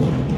Ha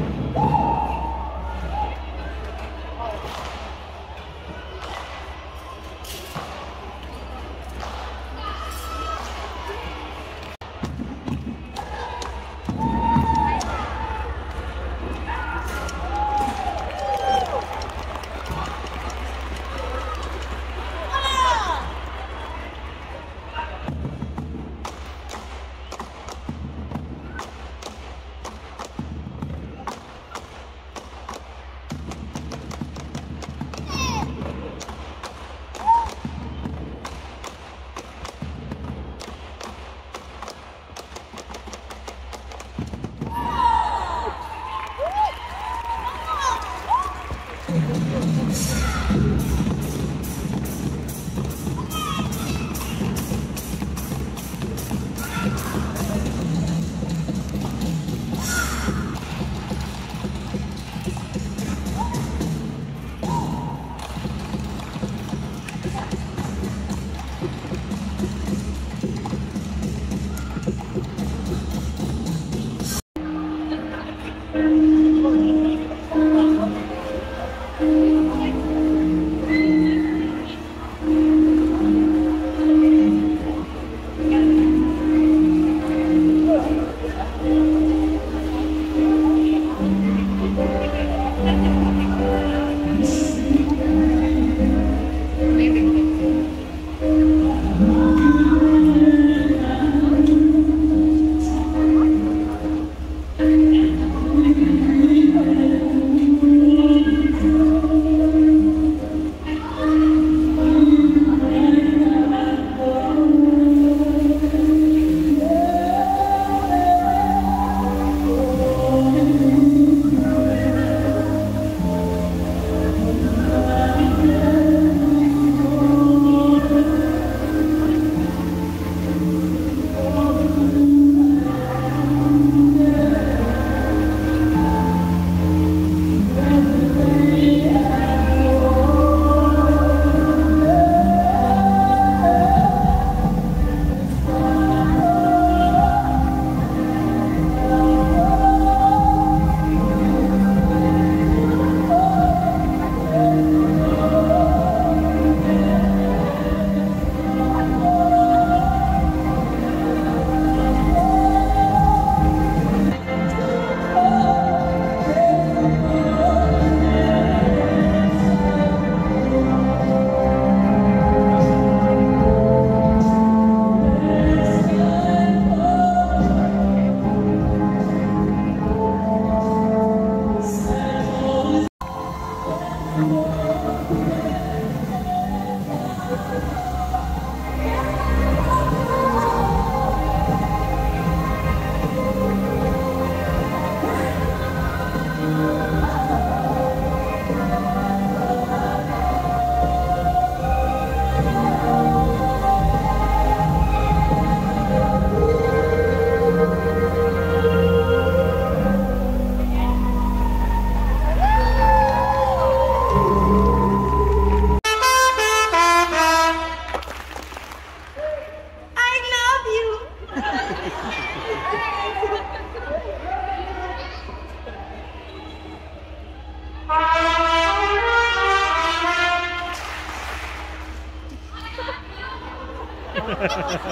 ha ha!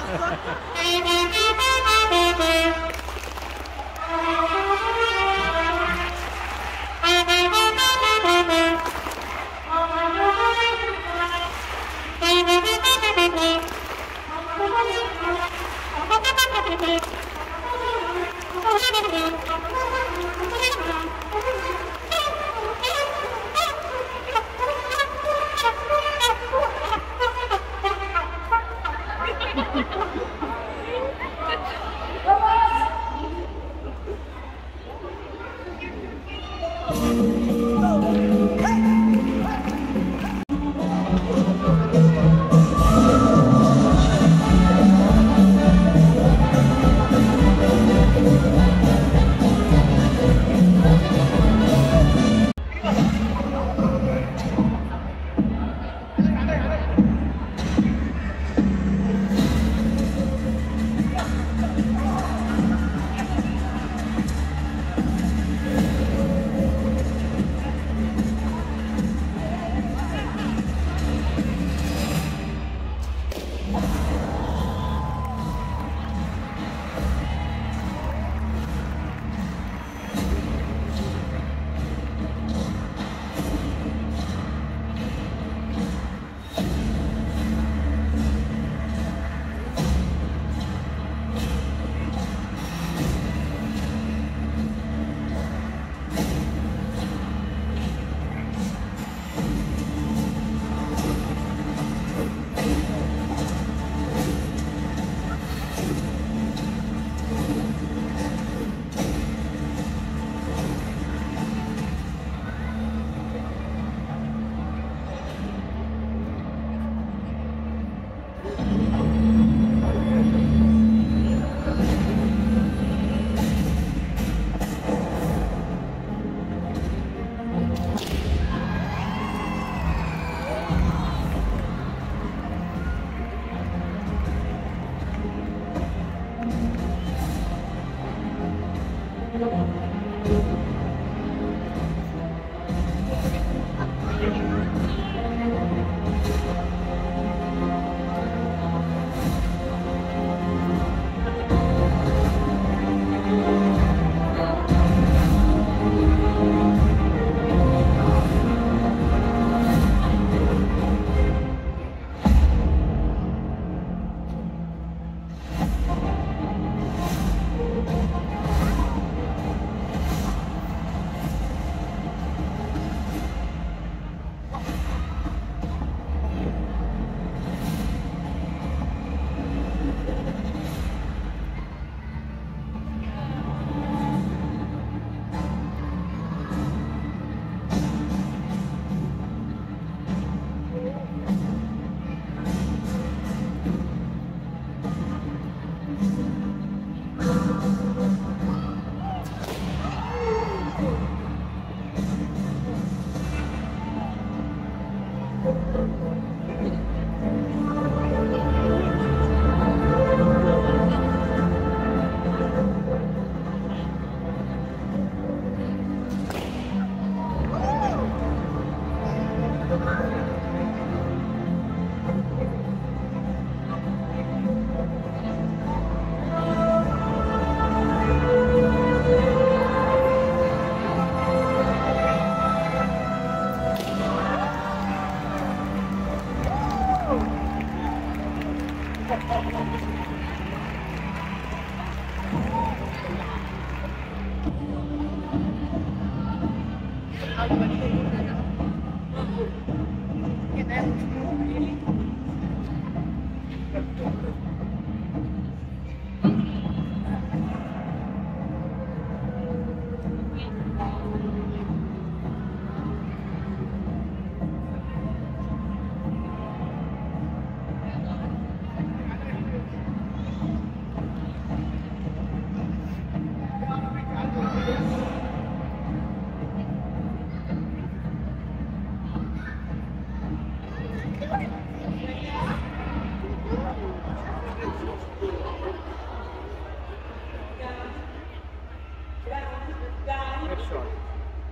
Yeah.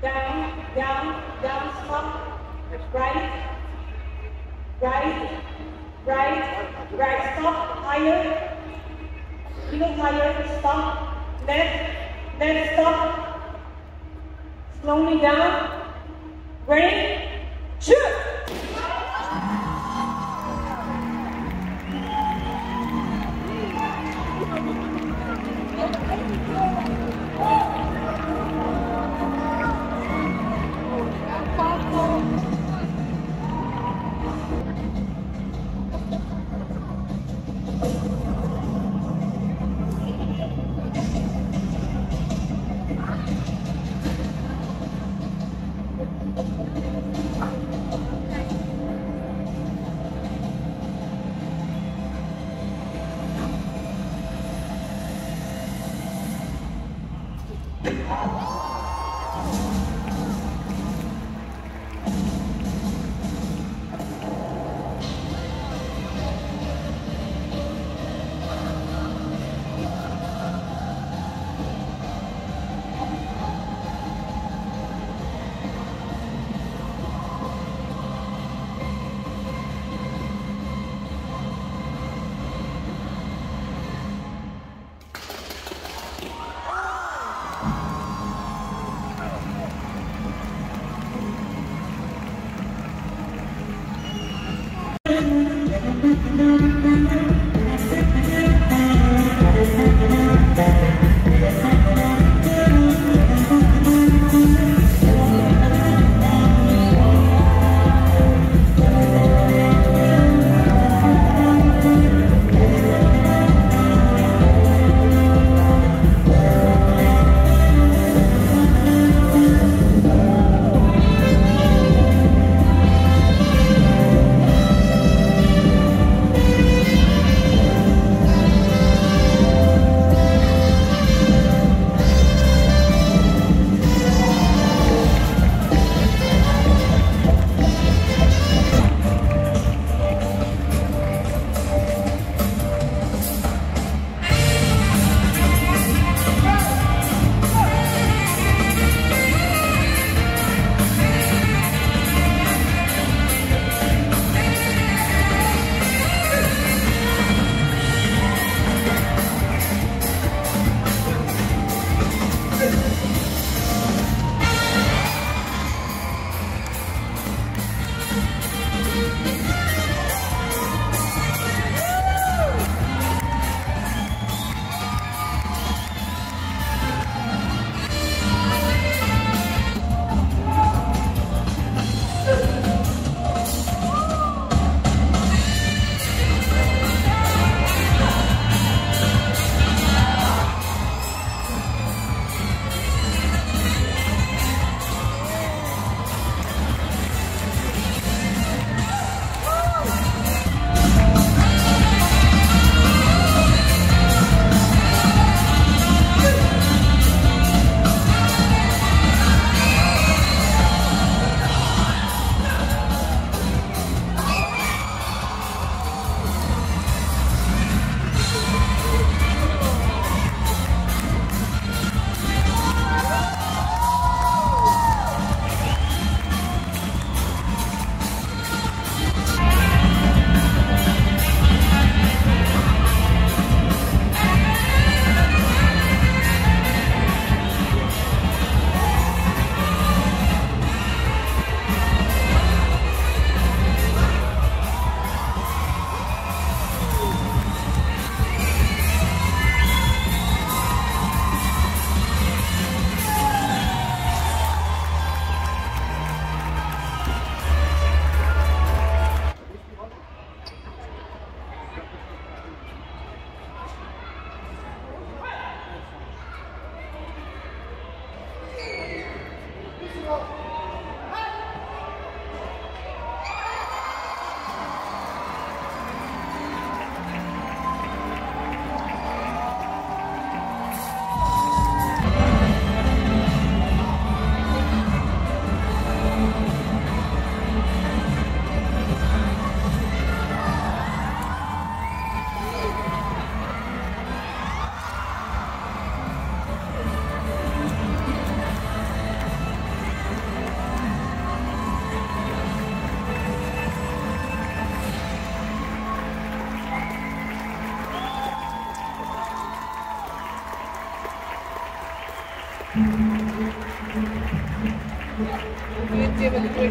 Down, down, down, stop, right, right, right, right, stop, higher, little higher, stop, left, left, stop, slowly down, ready,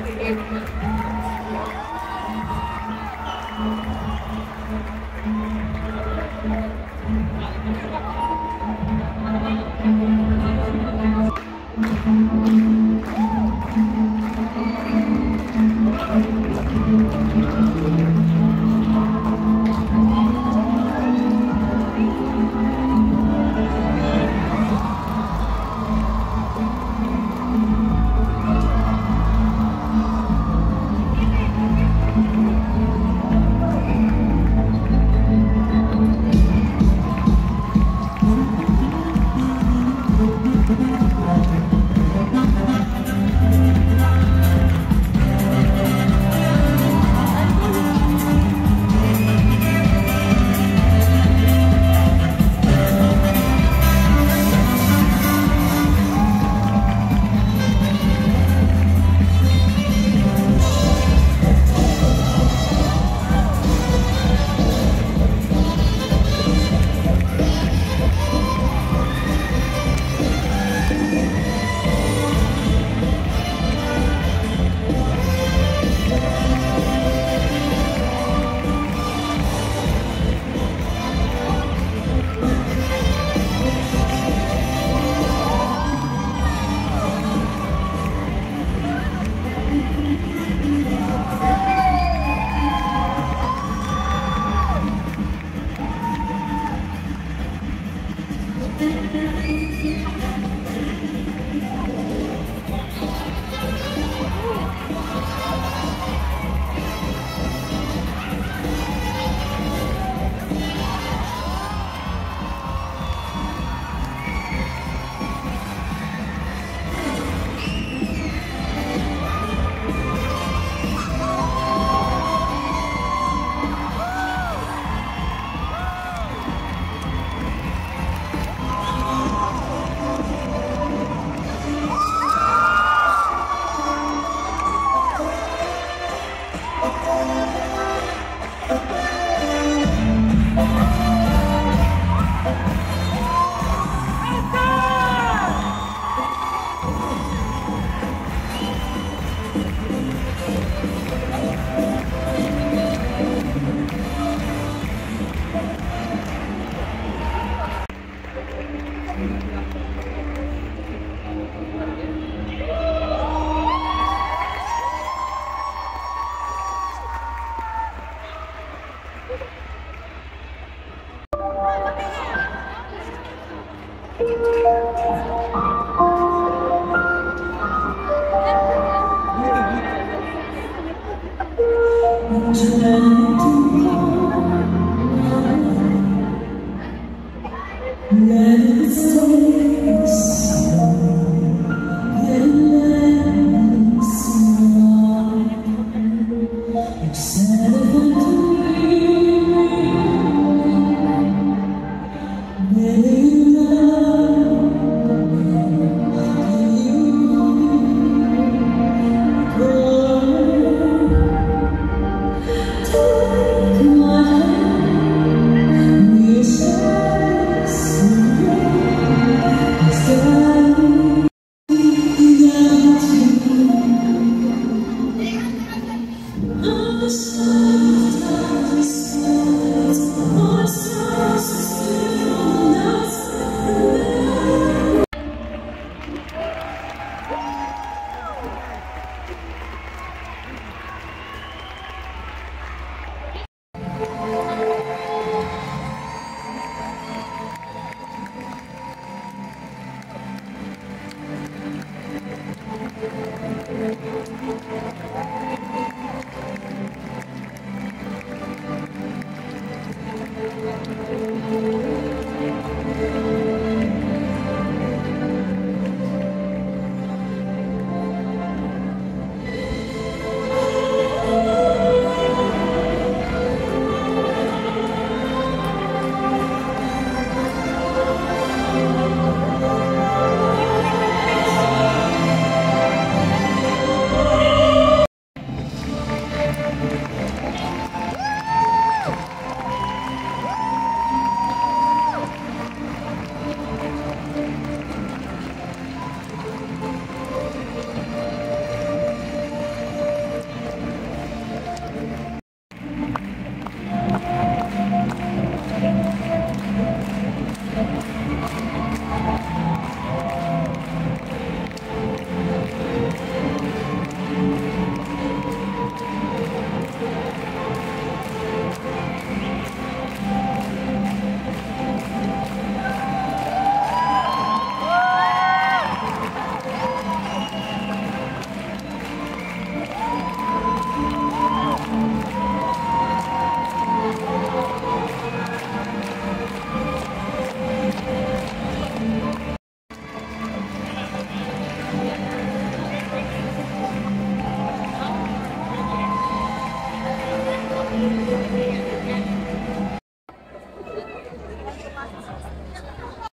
Thank you.